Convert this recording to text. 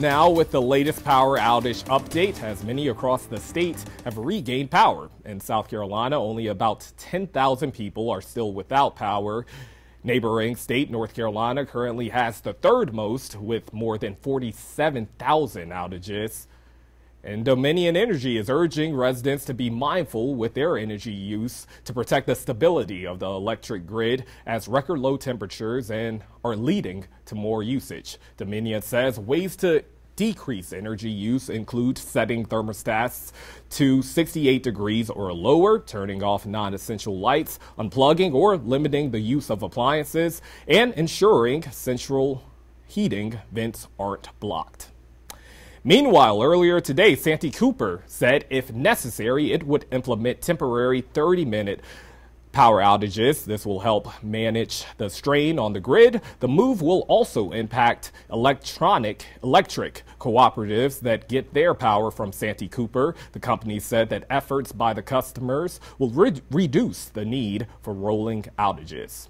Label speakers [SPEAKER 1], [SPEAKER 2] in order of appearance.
[SPEAKER 1] Now, with the latest power outage update, as many across the state have regained power. In South Carolina, only about 10,000 people are still without power. Neighboring state, North Carolina, currently has the third most with more than 47,000 outages. And Dominion Energy is urging residents to be mindful with their energy use to protect the stability of the electric grid as record low temperatures and are leading to more usage. Dominion says ways to decrease energy use include setting thermostats to 68 degrees or lower, turning off non-essential lights, unplugging or limiting the use of appliances, and ensuring central heating vents aren't blocked. Meanwhile, earlier today, Santee Cooper said if necessary, it would implement temporary 30 minute power outages. This will help manage the strain on the grid. The move will also impact electronic electric cooperatives that get their power from Santee Cooper. The company said that efforts by the customers will re reduce the need for rolling outages.